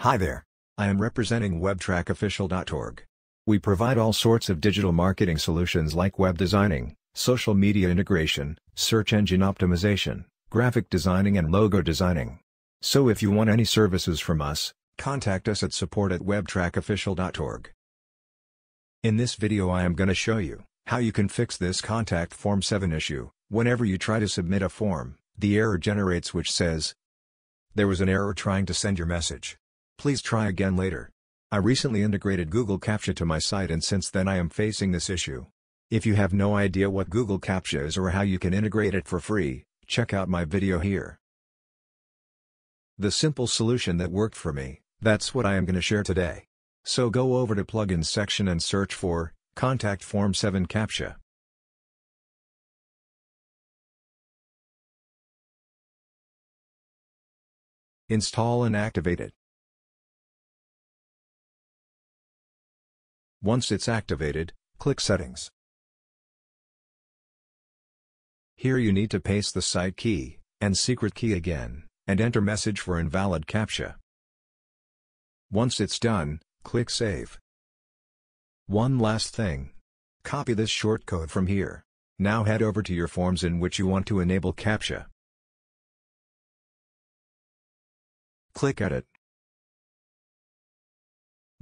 Hi there. I am representing WebTrackOfficial.org. We provide all sorts of digital marketing solutions like web designing, social media integration, search engine optimization, graphic designing and logo designing. So if you want any services from us, contact us at support at webtrackofficial.org. In this video I am going to show you how you can fix this contact form 7 issue. Whenever you try to submit a form, the error generates which says, There was an error trying to send your message. Please try again later. I recently integrated Google CAPTCHA to my site and since then I am facing this issue. If you have no idea what Google CAPTCHA is or how you can integrate it for free, check out my video here. The simple solution that worked for me, that's what I am going to share today. So go over to Plugins section and search for, Contact Form 7 CAPTCHA. Install and activate it. Once it's activated, click Settings. Here you need to paste the site key, and secret key again, and enter message for invalid CAPTCHA. Once it's done, click Save. One last thing. Copy this shortcode from here. Now head over to your forms in which you want to enable CAPTCHA. Click Edit.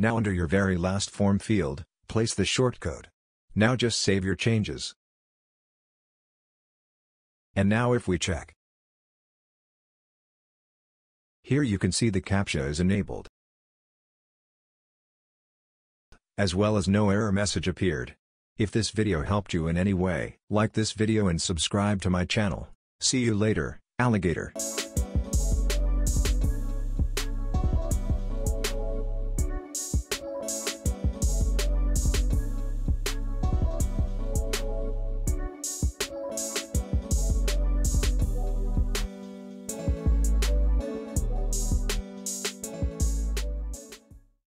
Now under your very last form field, place the shortcode. Now just save your changes. And now if we check. Here you can see the CAPTCHA is enabled. As well as no error message appeared. If this video helped you in any way, like this video and subscribe to my channel. See you later, alligator.